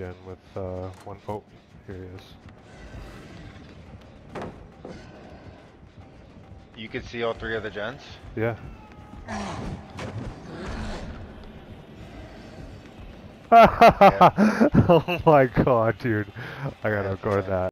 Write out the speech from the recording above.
gen with uh, one. Oh, here he is. You can see all three of the gens? Yeah. oh my god, dude. I gotta go to that.